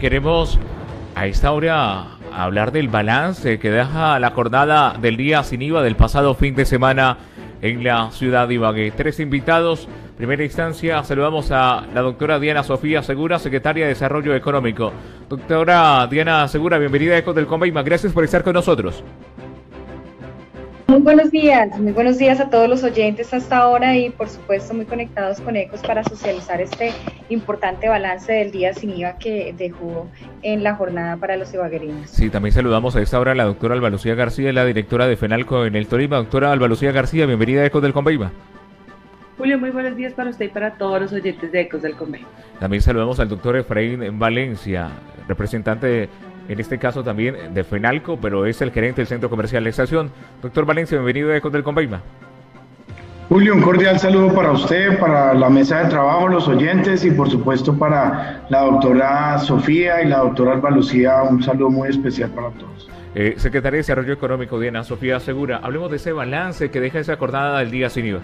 Queremos a esta hora hablar del balance que deja la jornada del día sin IVA del pasado fin de semana en la ciudad de Ibagué. Tres invitados. Primera instancia, saludamos a la doctora Diana Sofía Segura, secretaria de Desarrollo Económico. Doctora Diana Segura, bienvenida a Ecos del Conveima. Gracias por estar con nosotros. Muy buenos días, muy buenos días a todos los oyentes hasta ahora y por supuesto muy conectados con ECOS para socializar este importante balance del día sin IVA que dejó en la jornada para los ibaguerinos. Sí, también saludamos a esta hora a la doctora Alba Lucía García, la directora de FENALCO en el Tolima. Doctora Alba Lucía García, bienvenida a ECOS del Conveima. Julio, muy buenos días para usted y para todos los oyentes de Ecos del Conveima. También saludamos al doctor Efraín Valencia, representante de en este caso también de FENALCO, pero es el gerente del Centro Comercial de Estación. Doctor Valencia, bienvenido a Ecos del. Julio, un cordial saludo para usted, para la mesa de trabajo, los oyentes y por supuesto para la doctora Sofía y la doctora Alba Lucía, un saludo muy especial para todos. Eh, Secretaria de Desarrollo Económico, Diana Sofía Segura, hablemos de ese balance que deja esa acordada del día sin IVA.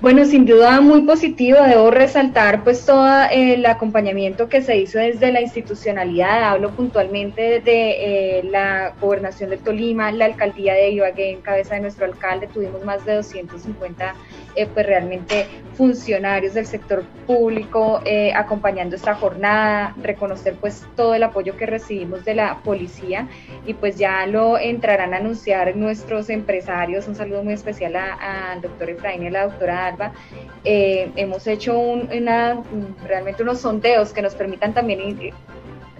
Bueno, sin duda muy positivo. Debo resaltar pues todo el acompañamiento que se hizo desde la institucionalidad. Hablo puntualmente de eh, la gobernación del Tolima, la alcaldía de Ibagué en cabeza de nuestro alcalde. Tuvimos más de 250 eh, pues realmente funcionarios del sector público eh, acompañando esta jornada, reconocer pues todo el apoyo que recibimos de la policía y pues ya lo entrarán a anunciar nuestros empresarios. Un saludo muy especial al doctor Efraín y a la doctora Alba. Eh, hemos hecho una, realmente unos sondeos que nos permitan también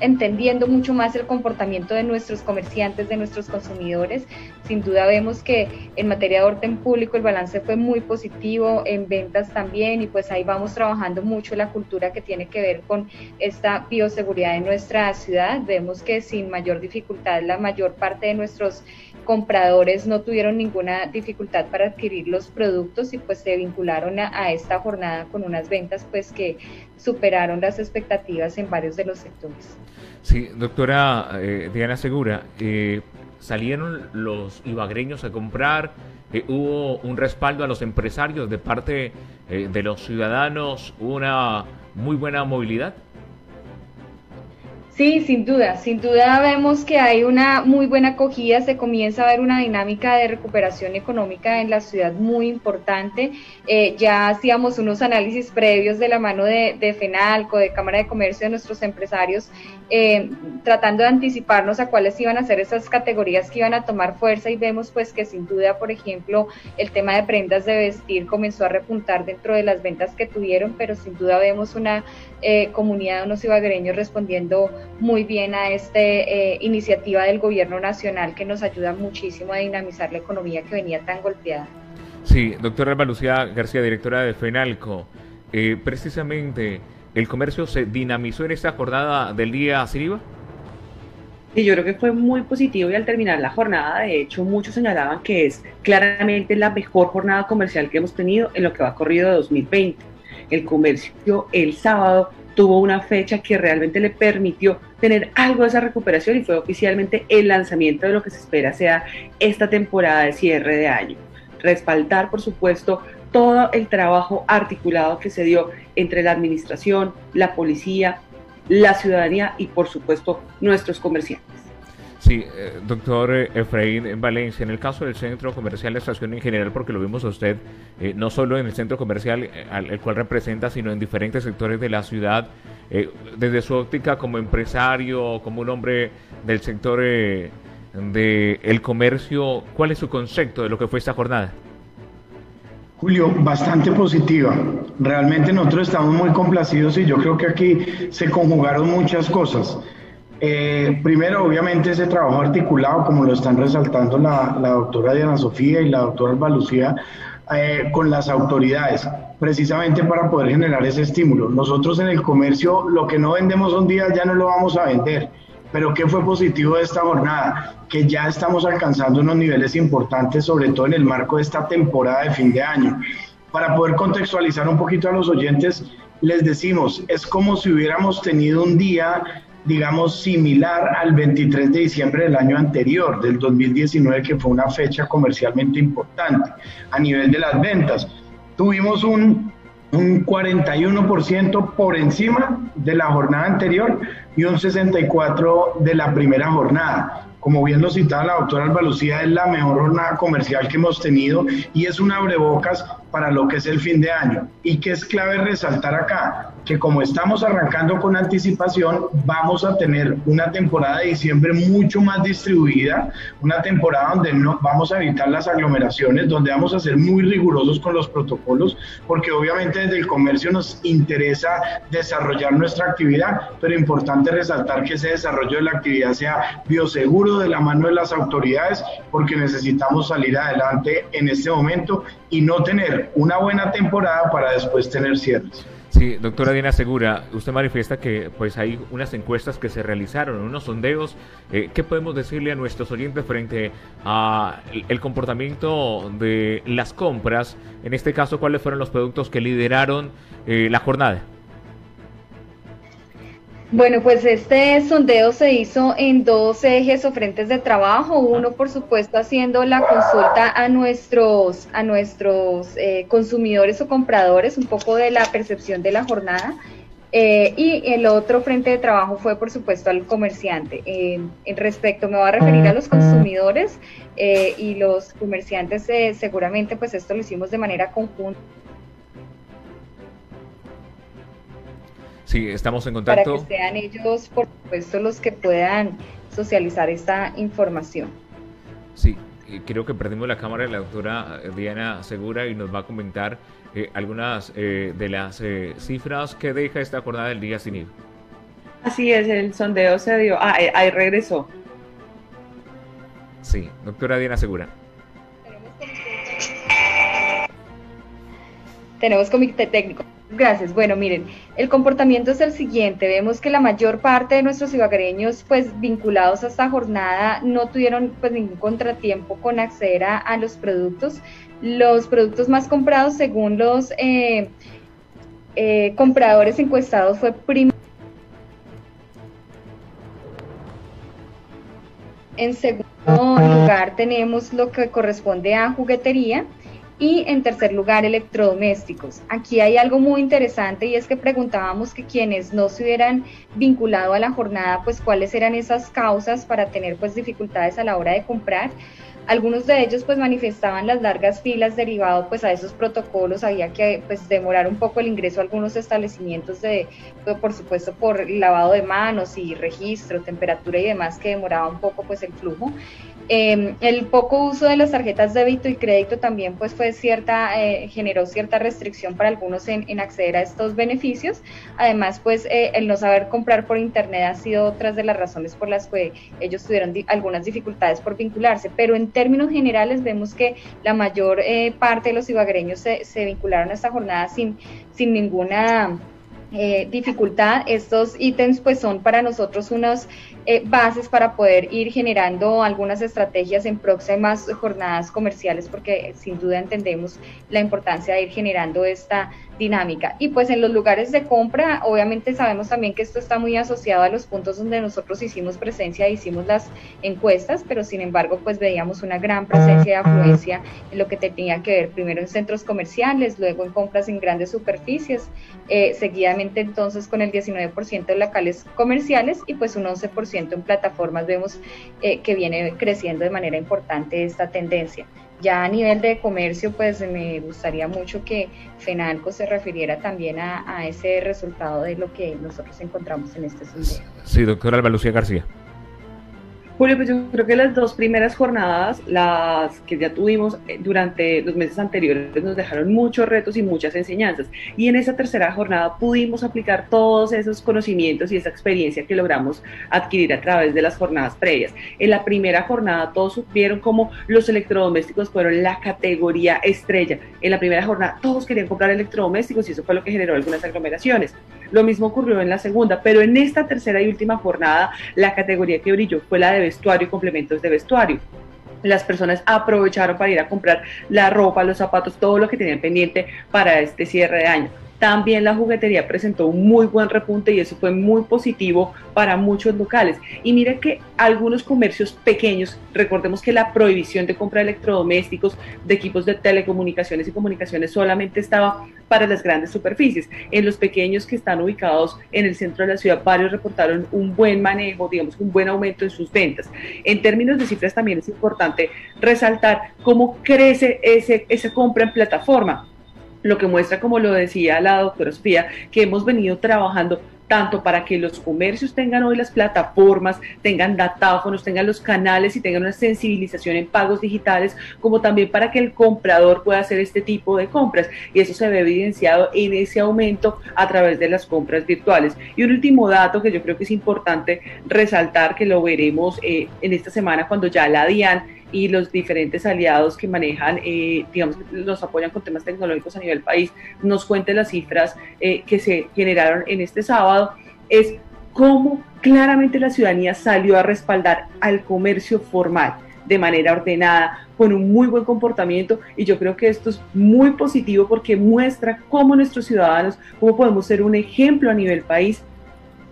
entendiendo mucho más el comportamiento de nuestros comerciantes, de nuestros consumidores. Sin duda vemos que en materia de orden público el balance fue muy positivo, en ventas también, y pues ahí vamos trabajando mucho la cultura que tiene que ver con esta bioseguridad en nuestra ciudad. Vemos que sin mayor dificultad la mayor parte de nuestros compradores no tuvieron ninguna dificultad para adquirir los productos y pues se vincularon a, esta jornada con unas ventas pues que superaron las expectativas en varios de los sectores. Sí, doctora eh, Diana Segura, eh, salieron los ibagreños a comprar, eh, hubo un respaldo a los empresarios de parte de los ciudadanos, una muy buena movilidad. Sí, sin duda, sin duda vemos que hay una muy buena acogida, se comienza a ver una dinámica de recuperación económica en la ciudad muy importante. Eh, ya hacíamos unos análisis previos de la mano de, FENALCO, de Cámara de Comercio, de nuestros empresarios, eh, tratando de anticiparnos a cuáles iban a ser esas categorías que iban a tomar fuerza y vemos pues que sin duda, por ejemplo, el tema de prendas de vestir comenzó a repuntar dentro de las ventas que tuvieron, pero sin duda vemos una eh, comunidad de unos ibagreños respondiendo muy bien a esta eh, iniciativa del gobierno nacional que nos ayuda muchísimo a dinamizar la economía que venía tan golpeada. Sí, doctora Alba Lucía García, directora de FENALCO, eh, precisamente el comercio se dinamizó en esta jornada del día sin IVA. Sí, yo creo que fue muy positivo y al terminar la jornada, de hecho, muchos señalaban que es claramente la mejor jornada comercial que hemos tenido en lo que va corrido de 2020 el comercio el sábado tuvo una fecha que realmente le permitió tener algo de esa recuperación y fue oficialmente el lanzamiento de lo que se espera sea esta temporada de cierre de año. Respaldar, por supuesto, todo el trabajo articulado que se dio entre la administración, la policía, la ciudadanía y, por supuesto, nuestros comerciantes. Sí, eh, doctor eh, Efraín Valencia, en el caso del centro comercial de estación en general, porque lo vimos a usted, eh, no solo en el centro comercial al el cual representa, sino en diferentes sectores de la ciudad, desde su óptica como empresario, como un hombre del sector del el comercio, ¿cuál es su concepto de lo que fue esta jornada? Julio, bastante positiva. Realmente nosotros estamos muy complacidos y yo creo que aquí se conjugaron muchas cosas. Eh, primero, obviamente, ese trabajo articulado, como lo están resaltando la, doctora Diana Sofía y la doctora Alba eh, con las autoridades, precisamente para poder generar ese estímulo. Nosotros en el comercio, lo que no vendemos un día ya no lo vamos a vender. Pero ¿qué fue positivo de esta jornada? Que ya estamos alcanzando unos niveles importantes, sobre todo en el marco de esta temporada de fin de año. Para poder contextualizar un poquito a los oyentes, les decimos, es como si hubiéramos tenido un día digamos, similar al 23 de diciembre del año anterior, del 2019, que fue una fecha comercialmente importante a nivel de las ventas. Tuvimos un un 41% por encima de la jornada anterior y un 64% de la primera jornada. Como bien lo citaba la doctora Alba Lucía, es la mejor jornada comercial que hemos tenido y es un abrebocas para lo que es el fin de año. Y que es clave resaltar acá, que como estamos arrancando con anticipación, vamos a tener una temporada de diciembre mucho más distribuida, una temporada donde no, vamos a evitar las aglomeraciones, donde vamos a ser muy rigurosos con los protocolos, porque obviamente desde el comercio nos interesa desarrollar nuestra actividad, pero importante resaltar que ese desarrollo de la actividad sea bioseguro de la mano de las autoridades, porque necesitamos salir adelante en este momento y no tener una buena temporada para después tener cierres. Sí, doctora Diana Segura, usted manifiesta que pues hay unas encuestas que se realizaron, unos sondeos. Eh, ¿Qué podemos decirle a nuestros oyentes frente a el comportamiento de las compras? En este caso, ¿cuáles fueron los productos que lideraron eh, la jornada? Bueno, pues este sondeo se hizo en dos ejes o frentes de trabajo. Uno, por supuesto, haciendo la consulta a nuestros, a nuestros eh, consumidores o compradores, un poco de la percepción de la jornada. Eh, y el otro frente de trabajo fue, por supuesto, al comerciante. en respecto, me voy a referir a los consumidores eh, y los comerciantes, seguramente, pues esto lo hicimos de manera conjunta Sí, estamos en contacto. Para que sean ellos, por supuesto, los que puedan socializar esta información. Sí, creo que perdimos la cámara de la doctora Diana Segura y nos va a comentar eh, algunas eh, de las eh, cifras que deja esta jornada del día sin ir. Así es, el sondeo se dio. Ah, ahí regresó. Sí, doctora Diana Segura. Tenemos comité técnico. Gracias. Bueno, miren, el comportamiento es el siguiente. Vemos que la mayor parte de nuestros ibaguereños, pues vinculados a esta jornada, no tuvieron pues ningún contratiempo con acceder a, los productos. Los productos más comprados, según los eh, eh, compradores encuestados, fue primero. En segundo lugar tenemos lo que corresponde a juguetería y en tercer lugar, electrodomésticos. Aquí hay algo muy interesante y es que preguntábamos que quienes no se hubieran vinculado a la jornada, pues cuáles eran esas causas para tener pues dificultades a la hora de comprar. Algunos de ellos pues manifestaban las largas filas derivado pues a esos protocolos, había que pues demorar un poco el ingreso a algunos establecimientos de, pues, por supuesto por lavado de manos y registro, temperatura y demás que demoraba un poco pues el flujo. Em, el poco uso de las tarjetas débito y crédito también pues fue cierta, eh, generó cierta restricción para algunos en, acceder a estos beneficios. Además pues eh, el no saber comprar por internet ha sido otras de las razones por las que ellos tuvieron algunas dificultades por vincularse. Pero en términos generales vemos que la mayor eh, parte de los ibagreños se, se, vincularon a esta jornada sin, sin ninguna... dificultad. Estos ítems pues son para nosotros unos eh, bases para poder ir generando algunas estrategias en próximas jornadas comerciales, porque sin duda entendemos la importancia de ir generando esta dinámica. Y pues en los lugares de compra, obviamente sabemos también que esto está muy asociado a los puntos donde nosotros hicimos presencia, e hicimos las encuestas, pero sin embargo pues veíamos una gran presencia de afluencia en lo que tenía que ver primero en centros comerciales, luego en compras en grandes superficies, eh, seguidamente entonces con el 19% de locales comerciales y pues un 11% en plataformas. Vemos eh, que viene creciendo de manera importante esta tendencia. Ya a nivel de comercio, pues me gustaría mucho que FENALCO se refiriera también a, ese resultado de lo que nosotros encontramos en este sondeo. Sí, doctora Alba Lucía García. Julio, pues yo creo que las dos primeras jornadas, las que ya tuvimos eh, durante los meses anteriores, nos dejaron muchos retos y muchas enseñanzas. Y en esa tercera jornada pudimos aplicar todos esos conocimientos y esa experiencia que logramos adquirir a través de las jornadas previas. En la primera jornada todos vieron como los electrodomésticos fueron la categoría estrella. En la primera jornada todos querían comprar electrodomésticos y eso fue lo que generó algunas aglomeraciones. Lo mismo ocurrió en la segunda, pero en esta tercera y última jornada la categoría que brilló fue la de vestuario y complementos de vestuario las personas aprovecharon para ir a comprar la ropa, los zapatos, todo lo que tenían pendiente para este cierre de año. También la juguetería presentó un muy buen repunte y eso fue muy positivo para muchos locales. Y mire que algunos comercios pequeños, recordemos que la prohibición de compra de electrodomésticos, de equipos de telecomunicaciones y comunicaciones solamente estaba para las grandes superficies. En los pequeños que están ubicados en el centro de la ciudad, varios reportaron un buen manejo, digamos, un buen aumento en sus ventas. En términos de cifras también es importante resaltar cómo crece ese, esa compra en plataforma lo que muestra, como lo decía la doctora Sofía, que hemos venido trabajando tanto para que los comercios tengan hoy las plataformas, tengan datáfonos, tengan los canales y tengan una sensibilización en pagos digitales, como también para que el comprador pueda hacer este tipo de compras. Y eso se ve evidenciado en ese aumento a través de las compras virtuales. Y un último dato que yo creo que es importante resaltar, que lo veremos eh, en esta semana cuando ya la DIAN y los diferentes aliados que manejan, eh, digamos, nos apoyan con temas tecnológicos a nivel país, nos cuente las cifras eh, que se generaron en este sábado, es cómo claramente la ciudadanía salió a respaldar al comercio formal de manera ordenada, con un muy buen comportamiento y yo creo que esto es muy positivo porque muestra cómo nuestros ciudadanos, cómo podemos ser un ejemplo a nivel país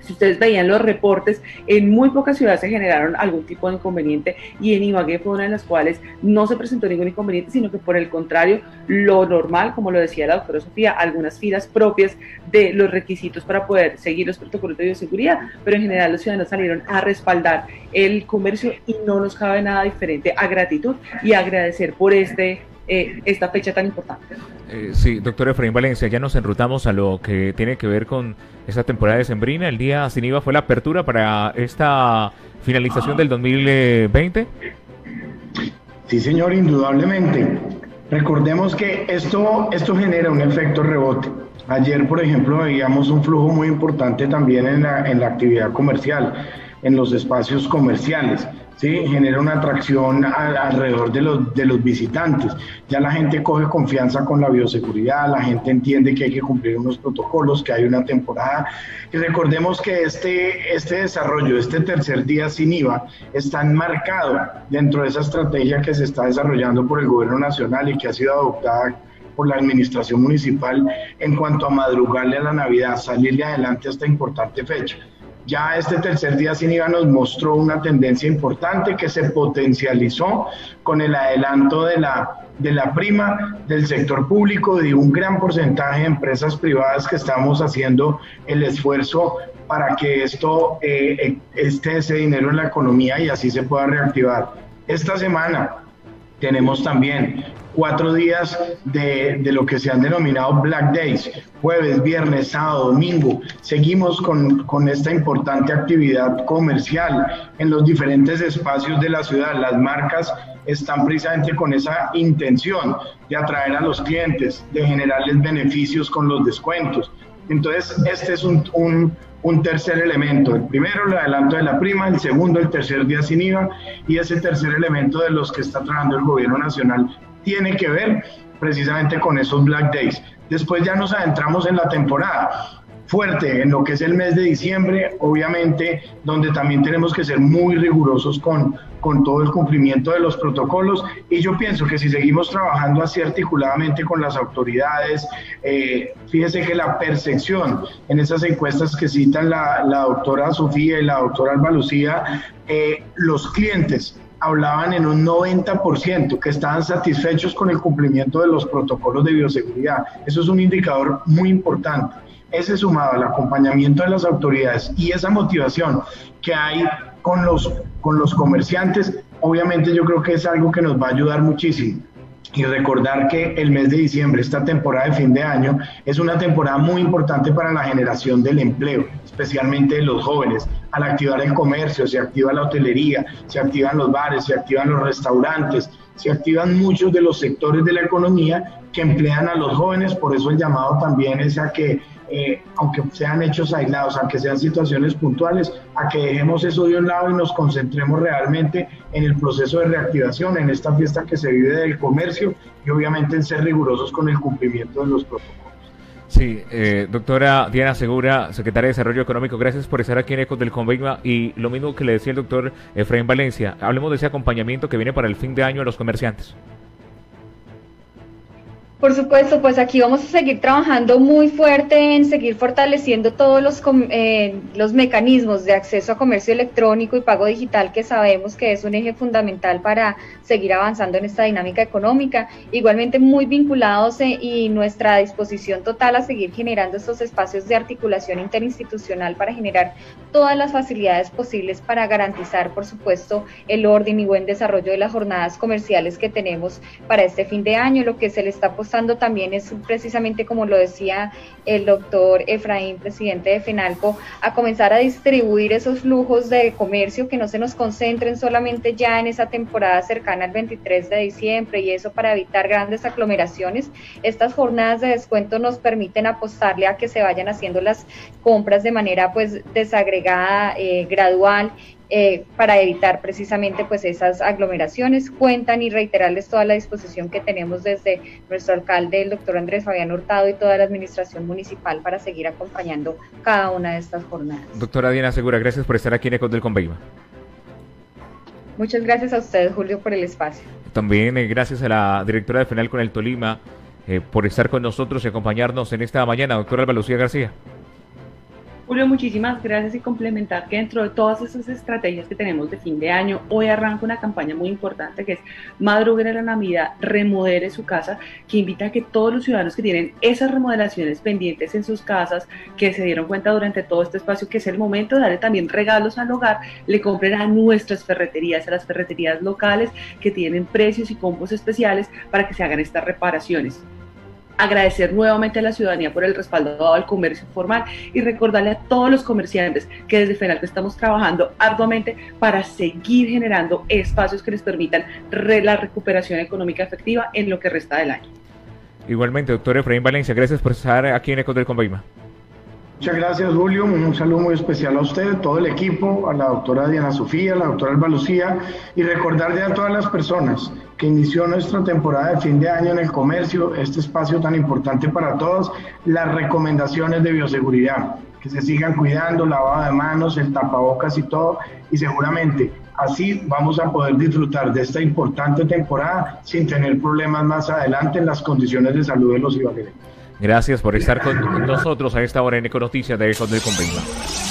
si ustedes veían los reportes, en muy pocas ciudades se generaron algún tipo de inconveniente y en Ibagué fue una de las cuales no se presentó ningún inconveniente, sino que por el contrario, lo normal, como lo decía la doctora Sofía, algunas filas propias de los requisitos para poder seguir los protocolos de bioseguridad, pero en general los ciudadanos salieron a respaldar el comercio y no nos cabe nada diferente a gratitud y agradecer por este eh, esta fecha tan importante. Eh, sí, doctor Efraín Valencia, ya nos enrutamos a lo que tiene que ver con esta temporada de Sembrina. El día sin IVA fue la apertura para esta finalización del 2020. Sí, señor, indudablemente. Recordemos que esto, esto genera un efecto rebote. Ayer, por ejemplo, veíamos un flujo muy importante también en la, en la actividad comercial, en los espacios comerciales. ¿Sí? genera una atracción alrededor de los, de los visitantes. Ya la gente coge confianza con la bioseguridad, la gente entiende que hay que cumplir unos protocolos, que hay una temporada. Y recordemos que este, este desarrollo, este tercer día sin IVA, está enmarcado dentro de esa estrategia que se está desarrollando por el gobierno nacional y que ha sido adoptada por la administración municipal en cuanto a madrugarle a la Navidad, salirle adelante a esta importante fecha. Ya este tercer día sin IVA nos mostró una tendencia importante que se potencializó con el adelanto de la, de la prima del sector público, de un gran porcentaje de empresas privadas que estamos haciendo el esfuerzo para que esto eh, esté ese dinero en la economía y así se pueda reactivar. Esta semana tenemos también cuatro días de, lo que se han denominado Black Days, jueves, viernes, sábado, domingo. Seguimos con, con, esta importante actividad comercial en los diferentes espacios de la ciudad. Las marcas están precisamente con esa intención de atraer a los clientes, de generarles beneficios con los descuentos. Entonces, este es un, un un tercer elemento. El primero, el adelanto de la prima, el segundo, el tercer día sin IVA y ese tercer elemento de los que está trabajando el gobierno nacional tiene que ver precisamente con esos Black Days. Después ya nos adentramos en la temporada fuerte en lo que es el mes de diciembre, obviamente, donde también tenemos que ser muy rigurosos con, con todo el cumplimiento de los protocolos. Y yo pienso que si seguimos trabajando así articuladamente con las autoridades, eh, fíjese que la percepción en esas encuestas que citan la, la doctora Sofía y la doctora Alba Lucía, eh, los clientes hablaban en un 90% que estaban satisfechos con el cumplimiento de los protocolos de bioseguridad. Eso es un indicador muy importante. Ese sumado al acompañamiento de las autoridades y esa motivación que hay con los, con los comerciantes, obviamente yo creo que es algo que nos va a ayudar muchísimo y recordar que el mes de diciembre, esta temporada de fin de año, es una temporada muy importante para la generación del empleo, especialmente de los jóvenes. Al activar el comercio, se activa la hotelería, se activan los bares, se activan los restaurantes, se activan muchos de los sectores de la economía que emplean a los jóvenes, por eso el llamado también es a que eh, aunque sean hechos aislados, aunque sean situaciones puntuales, a que dejemos eso de un lado y nos concentremos realmente en el proceso de reactivación, en esta fiesta que se vive del comercio y obviamente en ser rigurosos con el cumplimiento de los protocolos. Sí, eh, doctora Diana Segura, secretaria de Desarrollo Económico, gracias por estar aquí en Ecos del Convenio y lo mismo que le decía el doctor Efraín Valencia, hablemos de ese acompañamiento que viene para el fin de año a los comerciantes. Por supuesto, pues aquí vamos a seguir trabajando muy fuerte en seguir fortaleciendo todos los, eh, los mecanismos de acceso a comercio electrónico y pago digital que sabemos que es un eje fundamental para seguir avanzando en esta dinámica económica. Igualmente muy vinculados eh, y nuestra disposición total a seguir generando estos espacios de articulación interinstitucional para generar todas las facilidades posibles para garantizar, por supuesto, el orden y buen desarrollo de las jornadas comerciales que tenemos para este fin de año, lo que se le está también es precisamente, como lo decía el doctor Efraín, presidente de FENALCO, a comenzar a distribuir esos flujos de comercio que no se nos concentren solamente ya en esa temporada cercana al 23 de diciembre y eso para evitar grandes aglomeraciones. Estas jornadas de descuento nos permiten apostarle a que se vayan haciendo las compras de manera pues desagregada, eh, gradual eh, para evitar precisamente pues esas aglomeraciones. Cuentan y reiterarles toda la disposición que tenemos desde nuestro alcalde, el doctor Andrés Fabián Hurtado y toda la administración municipal para seguir acompañando cada una de estas jornadas. Doctora Diana Segura, gracias por estar aquí en Ecos del Conveima. Muchas gracias a ustedes, Julio, por el espacio. También eh, gracias a la directora de FENAL con el Tolima eh, por estar con nosotros y acompañarnos en esta mañana, doctora Alba Lucía García. Julio, muchísimas gracias y complementar que dentro de todas esas estrategias que tenemos de fin de año, hoy arranca una campaña muy importante que es Madruguen en la Navidad, remodele su casa, que invita a que todos los ciudadanos que tienen esas remodelaciones pendientes en sus casas, que se dieron cuenta durante todo este espacio que es el momento de darle también regalos al hogar, le compren a nuestras ferreterías, a las ferreterías locales que tienen precios y combos especiales para que se hagan estas reparaciones agradecer nuevamente a la ciudadanía por el respaldo dado al comercio formal y recordarle a todos los comerciantes que desde FENALCO estamos trabajando arduamente para seguir generando espacios que les permitan la recuperación económica efectiva en lo que resta del año. Igualmente, doctor Efraín Valencia, gracias por estar aquí en Ecos del Conveima. Muchas gracias, Julio. Un saludo muy especial a usted, todo el equipo, a la doctora Diana Sofía, a la doctora Alba Lucía, y recordarle a todas las personas que inició nuestra temporada de fin de año en el comercio, este espacio tan importante para todos, las recomendaciones de bioseguridad, que se sigan cuidando, lavado de manos, el tapabocas y todo, y seguramente así vamos a poder disfrutar de esta importante temporada sin tener problemas más adelante en las condiciones de salud de los ibaguereños. Gracias por estar con nosotros a esta hora en Econoticias de Ecos del Convenio.